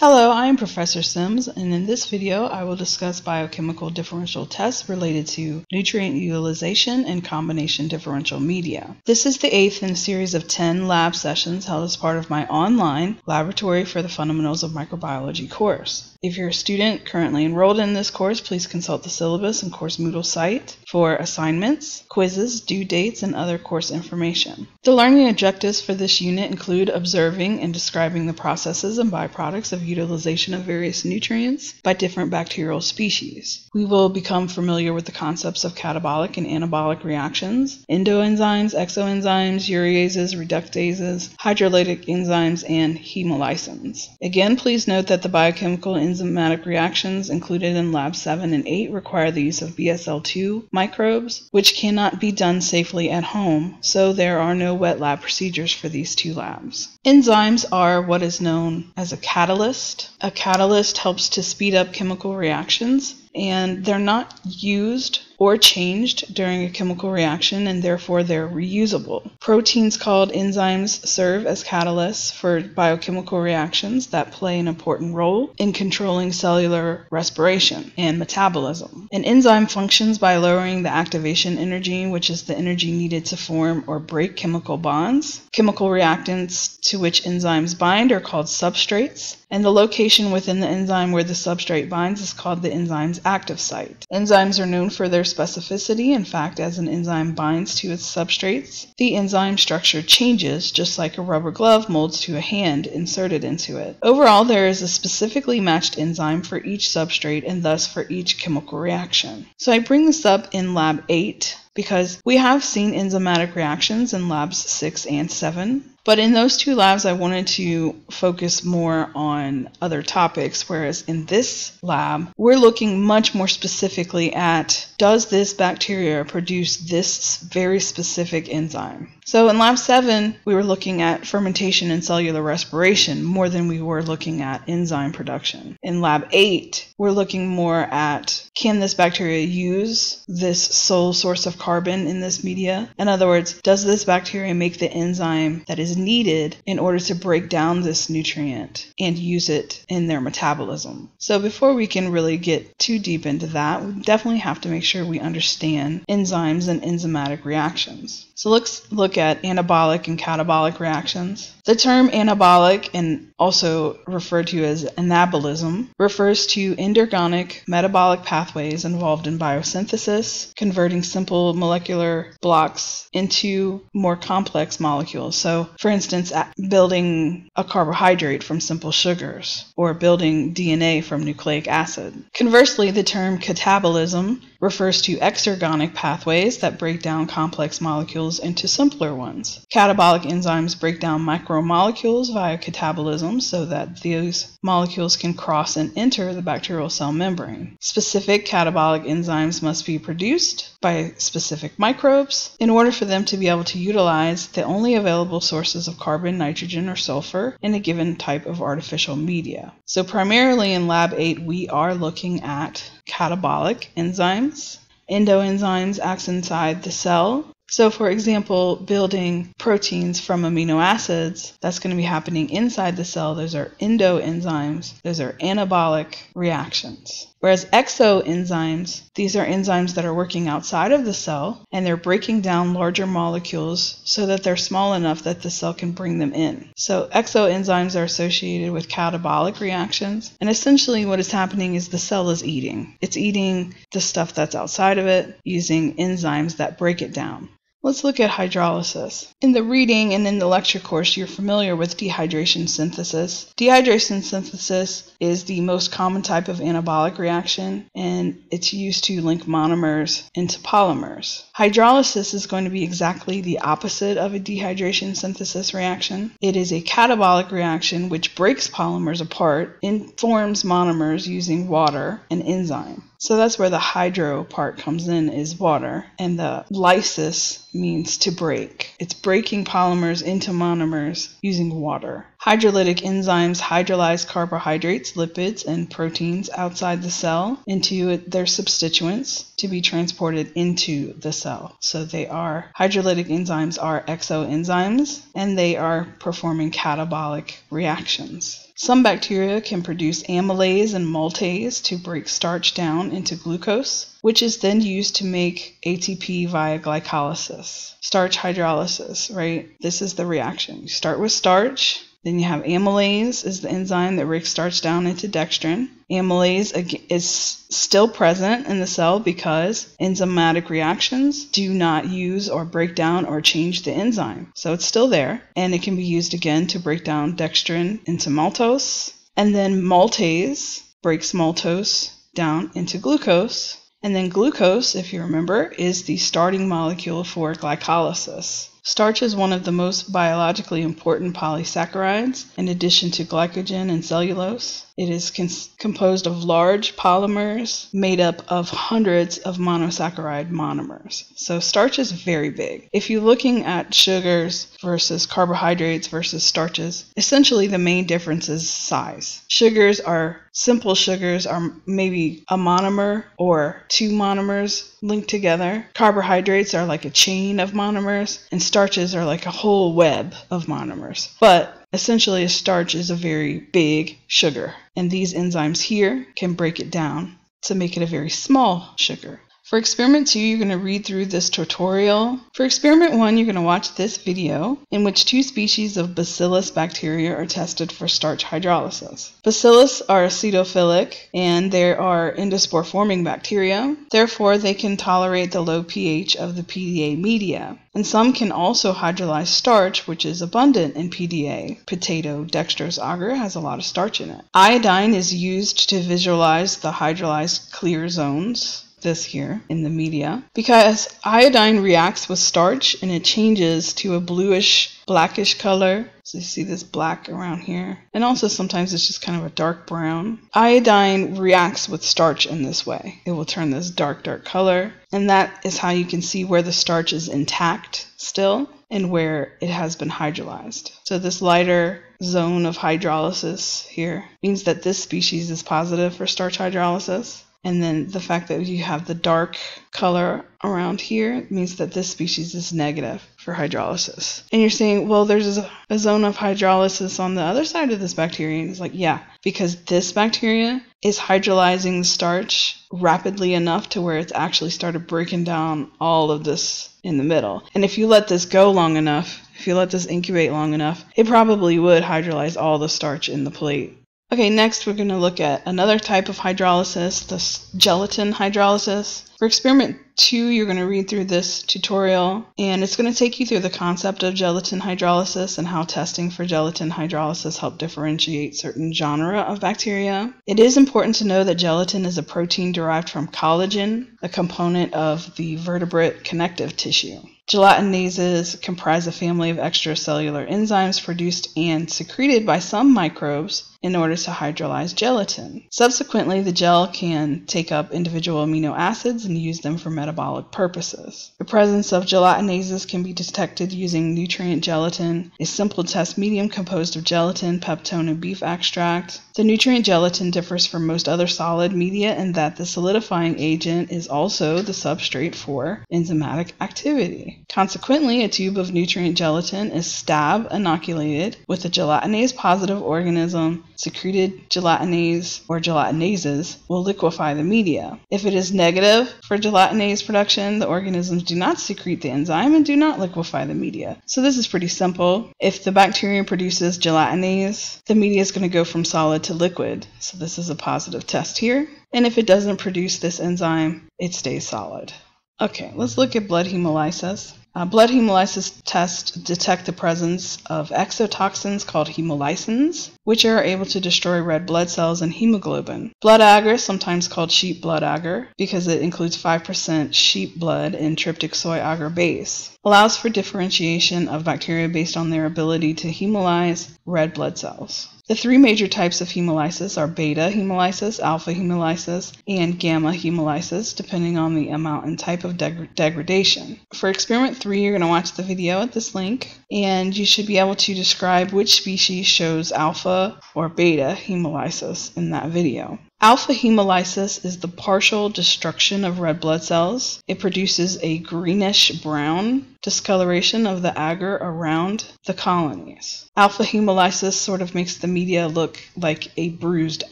Hello, I am Professor Simms, and in this video I will discuss biochemical differential tests related to nutrient utilization and combination differential media. This is the eighth in a series of 10 lab sessions held as part of my online Laboratory for the Fundamentals of Microbiology course. If you're a student currently enrolled in this course, please consult the syllabus and course Moodle site for assignments, quizzes, due dates, and other course information. The learning objectives for this unit include observing and describing the processes and byproducts of utilization of various nutrients by different bacterial species. We will become familiar with the concepts of catabolic and anabolic reactions, endoenzymes, exoenzymes, ureases, reductases, hydrolytic enzymes, and hemolysins. Again, please note that the biochemical enzymatic reactions included in Lab 7 and 8 require the use of BSL-2 microbes, which cannot be done safely at home, so there are no wet lab procedures for these two labs. Enzymes are what is known as a catalyst. A catalyst helps to speed up chemical reactions and they're not used or changed during a chemical reaction and therefore they're reusable. Proteins called enzymes serve as catalysts for biochemical reactions that play an important role in controlling cellular respiration and metabolism. An enzyme functions by lowering the activation energy, which is the energy needed to form or break chemical bonds. Chemical reactants to which enzymes bind are called substrates, and the location within the enzyme where the substrate binds is called the enzyme's active site. Enzymes are known for their specificity. In fact, as an enzyme binds to its substrates, the enzyme structure changes just like a rubber glove molds to a hand inserted into it. Overall, there is a specifically matched enzyme for each substrate and thus for each chemical reaction. So I bring this up in lab 8 because we have seen enzymatic reactions in labs 6 and 7. But in those two labs, I wanted to focus more on other topics, whereas in this lab, we're looking much more specifically at does this bacteria produce this very specific enzyme? So in lab 7, we were looking at fermentation and cellular respiration more than we were looking at enzyme production. In lab 8, we're looking more at can this bacteria use this sole source of carbon in this media? In other words, does this bacteria make the enzyme that is needed in order to break down this nutrient and use it in their metabolism? So before we can really get too deep into that, we definitely have to make sure we understand enzymes and enzymatic reactions. So let's look at anabolic and catabolic reactions. The term anabolic, and also referred to as anabolism, refers to endergonic metabolic pathways involved in biosynthesis, converting simple molecular blocks into more complex molecules. So, for instance, building a carbohydrate from simple sugars, or building DNA from nucleic acid. Conversely, the term catabolism refers to exergonic pathways that break down complex molecules into simpler ones. Catabolic enzymes break down macromolecules via catabolism so that these molecules can cross and enter the bacterial cell membrane. Specific catabolic enzymes must be produced by specific microbes in order for them to be able to utilize the only available sources of carbon, nitrogen, or sulfur in a given type of artificial media. So primarily in Lab 8 we are looking at catabolic enzymes. Endoenzymes act inside the cell so, for example, building proteins from amino acids, that's going to be happening inside the cell. Those are endoenzymes, those are anabolic reactions. Whereas exoenzymes, these are enzymes that are working outside of the cell and they're breaking down larger molecules so that they're small enough that the cell can bring them in. So exoenzymes are associated with catabolic reactions. And essentially what is happening is the cell is eating. It's eating the stuff that's outside of it using enzymes that break it down. Let's look at hydrolysis. In the reading and in the lecture course, you're familiar with dehydration synthesis. Dehydration synthesis is the most common type of anabolic reaction, and it's used to link monomers into polymers. Hydrolysis is going to be exactly the opposite of a dehydration synthesis reaction. It is a catabolic reaction which breaks polymers apart and forms monomers using water and enzyme. So that's where the hydro part comes in is water and the lysis means to break. It's breaking polymers into monomers using water. Hydrolytic enzymes hydrolyze carbohydrates, lipids, and proteins outside the cell into their substituents to be transported into the cell. So they are hydrolytic enzymes are exoenzymes and they are performing catabolic reactions. Some bacteria can produce amylase and maltase to break starch down into glucose, which is then used to make ATP via glycolysis. Starch hydrolysis, right? This is the reaction. You start with starch, then you have amylase is the enzyme that breaks starch down into dextrin. Amylase is still present in the cell because enzymatic reactions do not use or break down or change the enzyme. So it's still there and it can be used again to break down dextrin into maltose. And then maltase breaks maltose down into glucose. And then glucose, if you remember, is the starting molecule for glycolysis. Starch is one of the most biologically important polysaccharides, in addition to glycogen and cellulose. It is composed of large polymers made up of hundreds of monosaccharide monomers. So starch is very big. If you're looking at sugars versus carbohydrates versus starches, essentially the main difference is size. Sugars are simple sugars are maybe a monomer or two monomers linked together. Carbohydrates are like a chain of monomers and starches are like a whole web of monomers. But Essentially, a starch is a very big sugar, and these enzymes here can break it down to make it a very small sugar. For experiment 2, you're going to read through this tutorial. For experiment 1, you're going to watch this video in which two species of bacillus bacteria are tested for starch hydrolysis. Bacillus are acidophilic and they are endospore forming bacteria. Therefore, they can tolerate the low pH of the PDA media. And some can also hydrolyze starch, which is abundant in PDA. Potato dextrose agar has a lot of starch in it. Iodine is used to visualize the hydrolyzed clear zones this here in the media because iodine reacts with starch and it changes to a bluish blackish color. So you see this black around here. And also sometimes it's just kind of a dark brown. Iodine reacts with starch in this way. It will turn this dark, dark color. And that is how you can see where the starch is intact still and where it has been hydrolyzed. So this lighter zone of hydrolysis here means that this species is positive for starch hydrolysis. And then the fact that you have the dark color around here means that this species is negative for hydrolysis. And you're saying, well, there's a, zone of hydrolysis on the other side of this bacteria. And it's like, yeah, because this bacteria is hydrolyzing the starch rapidly enough to where it's actually started breaking down all of this in the middle. And if you let this go long enough, if you let this incubate long enough, it probably would hydrolyze all the starch in the plate Okay, next we're going to look at another type of hydrolysis, the gelatin hydrolysis. For experiment two, you're going to read through this tutorial and it's going to take you through the concept of gelatin hydrolysis and how testing for gelatin hydrolysis help differentiate certain genera of bacteria. It is important to know that gelatin is a protein derived from collagen, a component of the vertebrate connective tissue. Gelatinases comprise a family of extracellular enzymes produced and secreted by some microbes in order to hydrolyze gelatin. Subsequently, the gel can take up individual amino acids and use them for metabolic purposes. The presence of gelatinases can be detected using nutrient gelatin, a simple test medium composed of gelatin, peptone, and beef extract. The nutrient gelatin differs from most other solid media in that the solidifying agent is also the substrate for enzymatic activity. Consequently, a tube of nutrient gelatin is stab inoculated with a gelatinase positive organism secreted gelatinase or gelatinases will liquefy the media. If it is negative for gelatinase production, the organisms do not secrete the enzyme and do not liquefy the media. So this is pretty simple. If the bacterium produces gelatinase, the media is going to go from solid to liquid. So this is a positive test here. And if it doesn't produce this enzyme, it stays solid. Okay, let's look at blood hemolysis. Uh, blood hemolysis tests detect the presence of exotoxins called hemolysins. Which are able to destroy red blood cells and hemoglobin. Blood agar, sometimes called sheep blood agar, because it includes 5% sheep blood in tryptic soy agar base, allows for differentiation of bacteria based on their ability to hemolyze red blood cells. The three major types of hemolysis are beta hemolysis, alpha hemolysis, and gamma hemolysis, depending on the amount and type of deg- degradation. For experiment three, you're going to watch the video at this link, and you should be able to describe which species shows alpha or beta hemolysis in that video. Alpha hemolysis is the partial destruction of red blood cells. It produces a greenish brown discoloration of the agar around the colonies. Alpha hemolysis sort of makes the media look like a bruised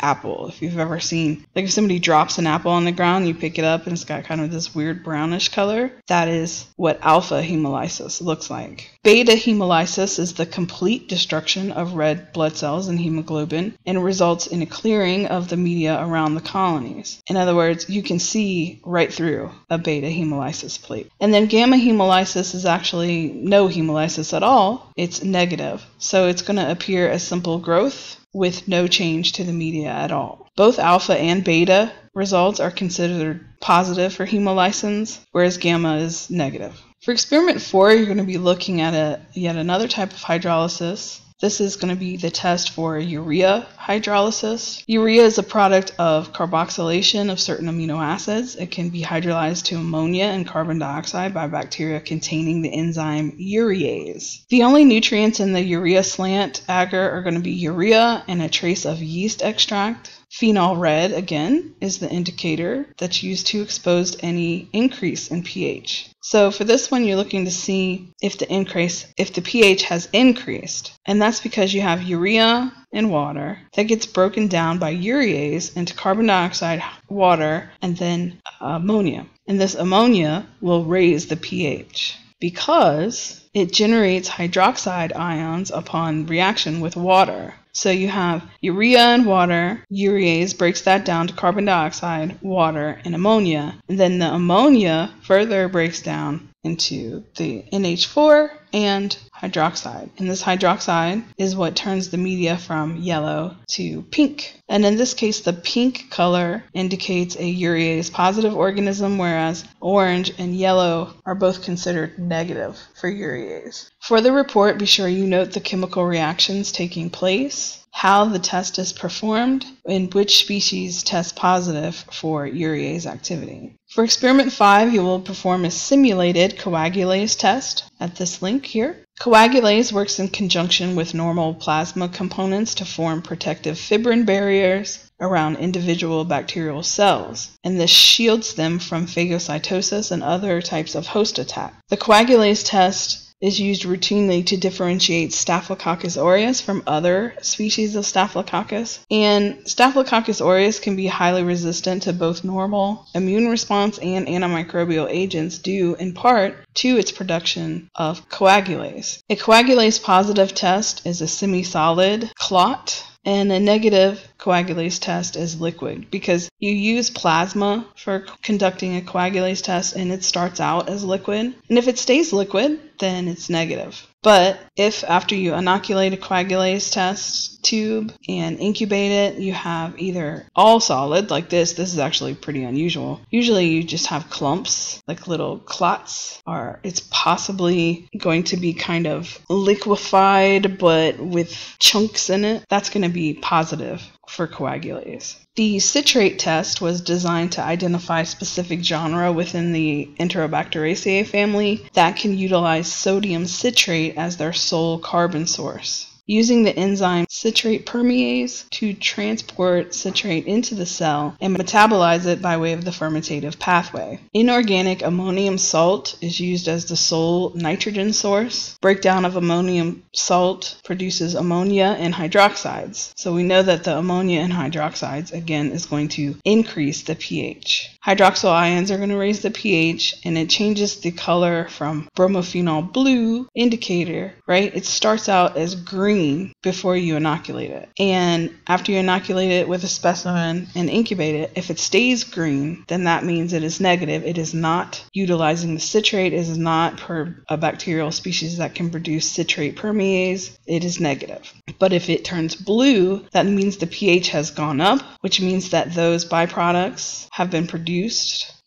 apple. If you've ever seen, like if somebody drops an apple on the ground, you pick it up and it's got kind of this weird brownish color, that is what alpha hemolysis looks like. Beta hemolysis is the complete destruction of red blood cells and hemoglobin and results in a clearing of the media around the colonies. In other words, you can see right through a beta hemolysis plate. And then gamma hemolysis is actually no hemolysis at all, it's negative. So it's going to appear as simple growth with no change to the media at all. Both alpha and beta results are considered positive for hemolysins, whereas gamma is negative. For experiment 4, you're going to be looking at a, yet another type of hydrolysis. This is going to be the test for urea hydrolysis. Urea is a product of carboxylation of certain amino acids. It can be hydrolyzed to ammonia and carbon dioxide by bacteria containing the enzyme urease. The only nutrients in the urea slant agar are going to be urea and a trace of yeast extract. Phenol red, again, is the indicator that's used to expose any increase in pH. So for this one, you're looking to see if the increase, if the pH has increased. And that's because you have urea and water that gets broken down by urease into carbon dioxide, water, and then ammonia. And this ammonia will raise the pH because it generates hydroxide ions upon reaction with water. So you have urea and water, urease breaks that down to carbon dioxide, water, and ammonia. And then the ammonia further breaks down into the NH4 and hydroxide. And this hydroxide is what turns the media from yellow to pink. And in this case, the pink color indicates a urease positive organism, whereas orange and yellow are both considered negative for urease. For the report, be sure you note the chemical reactions taking place, how the test is performed, and which species test positive for urease activity. For experiment 5, you will perform a simulated coagulase test at this link here. Coagulase works in conjunction with normal plasma components to form protective fibrin barriers around individual bacterial cells, and this shields them from phagocytosis and other types of host attack. The coagulase test is used routinely to differentiate Staphylococcus aureus from other species of Staphylococcus. And Staphylococcus aureus can be highly resistant to both normal immune response and antimicrobial agents due in part to its production of coagulase. A coagulase positive test is a semi-solid clot and a negative coagulase test is liquid because you use plasma for conducting a coagulase test and it starts out as liquid. And if it stays liquid, then it's negative. But if after you inoculate a coagulase test tube and incubate it, you have either all solid, like this, this is actually pretty unusual. Usually you just have clumps, like little clots, or it's possibly going to be kind of liquefied but with chunks in it. That's going to be positive for coagulase. The citrate test was designed to identify specific genera within the Enterobacteriaceae family that can utilize sodium citrate as their sole carbon source using the enzyme citrate permease to transport citrate into the cell and metabolize it by way of the fermentative pathway. Inorganic ammonium salt is used as the sole nitrogen source. Breakdown of ammonium salt produces ammonia and hydroxides. So we know that the ammonia and hydroxides again is going to increase the pH. Hydroxyl ions are going to raise the pH and it changes the color from bromophenol blue indicator, right? It starts out as green before you inoculate it. And after you inoculate it with a specimen and incubate it, if it stays green, then that means it is negative. It is not utilizing the citrate, it is not a bacterial species that can produce citrate permease, it is negative. But if it turns blue, that means the pH has gone up, which means that those byproducts have been produced.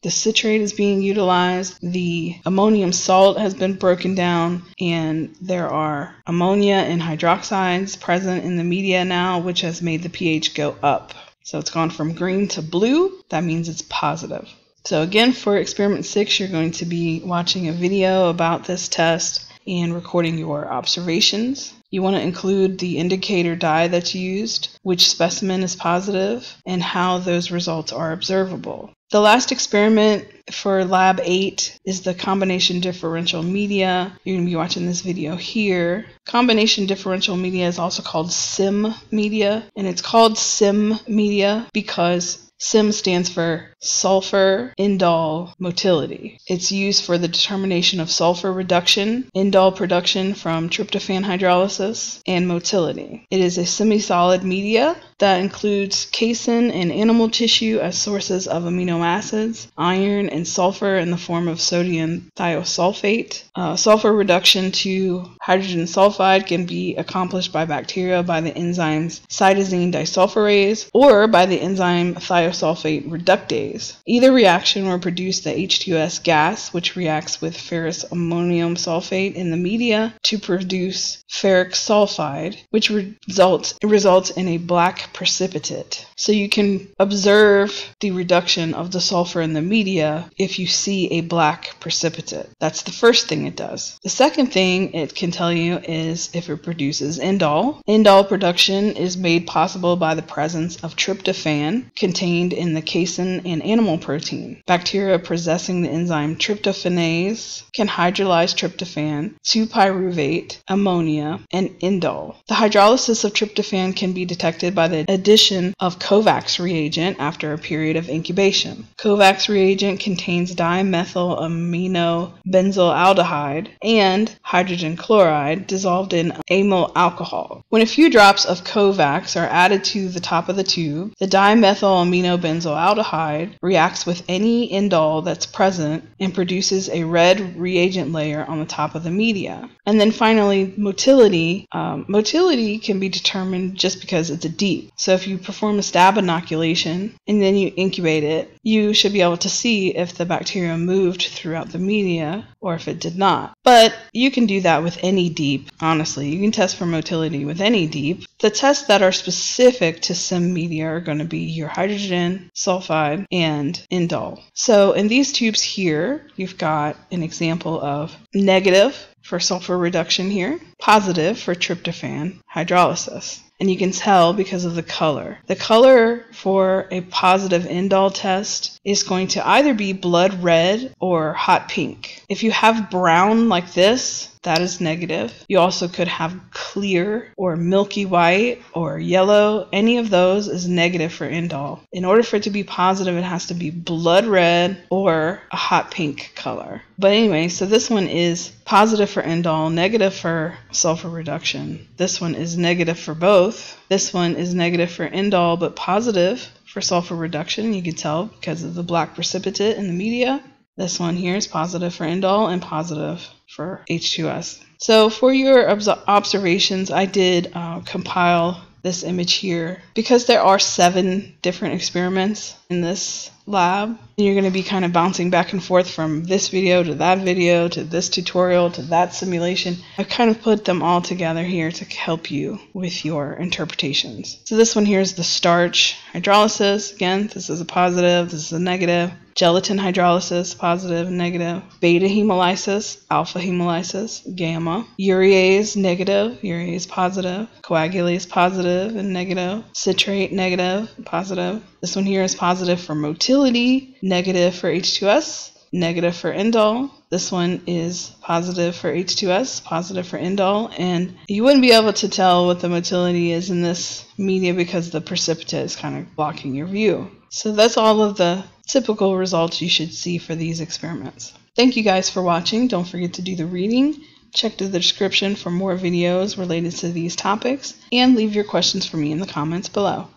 The citrate is being utilized, the ammonium salt has been broken down, and there are ammonia and hydroxides present in the media now, which has made the pH go up. So it's gone from green to blue. That means it's positive. So again, for experiment six, you're going to be watching a video about this test and recording your observations. You want to include the indicator dye that's used, which specimen is positive, and how those results are observable. The last experiment for lab 8 is the combination differential media. You're going to be watching this video here. Combination differential media is also called SIM media, and it's called SIM media because SIM stands for sulfur indole motility. It's used for the determination of sulfur reduction, indole production from tryptophan hydrolysis, and motility. It is a semi-solid media that includes casein and animal tissue as sources of amino acids, iron, and sulfur in the form of sodium thiosulfate. Uh, sulfur reduction to hydrogen sulfide can be accomplished by bacteria by the enzymes cytosine disulfurase or by the enzyme thiosulfate reductase. Either reaction will produce the H2S gas, which reacts with ferrous ammonium sulfate in the media to produce ferric sulfide, which results, results in a black precipitate. So you can observe the reduction of the sulfur in the media if you see a black precipitate. That's the first thing it does. The second thing it can tell you is if it produces indole. Indole production is made possible by the presence of tryptophan contained in the casein and animal protein. Bacteria possessing the enzyme tryptophanase can hydrolyze tryptophan to pyruvate, ammonia, and indole. The hydrolysis of tryptophan can be detected by the addition of Kovacs reagent after a period of incubation. Kovacs reagent contains dimethyl amino benzaldehyde and hydrogen chloride dissolved in amyl alcohol. When a few drops of Kovacs are added to the top of the tube, the dimethyl amino reacts with any indole that's present and produces a red reagent layer on the top of the media. And then finally, motility. Um, motility can be determined just because it's a DEEP. So if you perform a stab inoculation and then you incubate it, you should be able to see if the bacteria moved throughout the media or if it did not. But you can do that with any DEEP, honestly. You can test for motility with any DEEP. The tests that are specific to SIM media are going to be your hydrogen sulfide and indole. So in these tubes here, you've got an example of negative for sulfur reduction here, positive for tryptophan hydrolysis. And you can tell because of the color. The color for a positive indole test is going to either be blood red or hot pink. If you have brown like this, that is negative. You also could have clear or milky white or yellow. Any of those is negative for indole. In order for it to be positive, it has to be blood red or a hot pink color. But anyway, so this one is positive for indole, negative for sulfur reduction. This one is negative for both. This one is negative for indole, but positive for sulfur reduction. You can tell because of the black precipitate in the media. This one here is positive for indole and positive for H2S. So for your observations, I did uh, compile this image here because there are seven different experiments in this lab. And you're going to be kind of bouncing back and forth from this video to that video to this tutorial to that simulation. I've kind of put them all together here to help you with your interpretations. So this one here is the starch hydrolysis. Again, this is a positive, this is a negative gelatin hydrolysis, positive and negative, beta hemolysis, alpha hemolysis, gamma, urease, negative, urease, positive, coagulase, positive and negative, citrate, negative, positive. This one here is positive for motility, negative for H2S, negative for indole. This one is positive for H2S, positive for indole, and you wouldn't be able to tell what the motility is in this media because the precipitate is kind of blocking your view. So that's all of the typical results you should see for these experiments. Thank you guys for watching. Don't forget to do the reading. Check the description for more videos related to these topics and leave your questions for me in the comments below.